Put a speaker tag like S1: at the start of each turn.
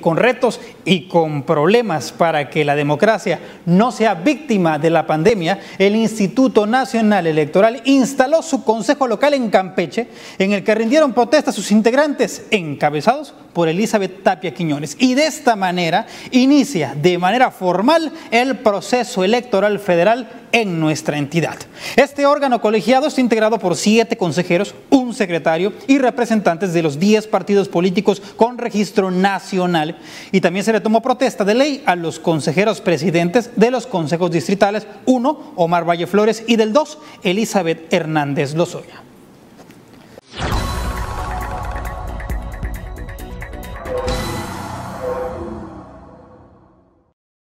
S1: con retos y con problemas para que la democracia no sea víctima de la pandemia, el Instituto Nacional Electoral instaló su consejo local en Campeche, en el que rindieron protesta sus integrantes, encabezados por Elizabeth Tapia Quiñones. Y de esta manera inicia de manera formal el proceso electoral federal en nuestra entidad. Este órgano colegiado está integrado por siete consejeros, un secretario y representantes de los diez partidos políticos con registro nacional. Y también se le tomó protesta de ley a los consejeros presidentes de los consejos distritales, uno, Omar Valle Flores, y del dos, Elizabeth Hernández Lozoya.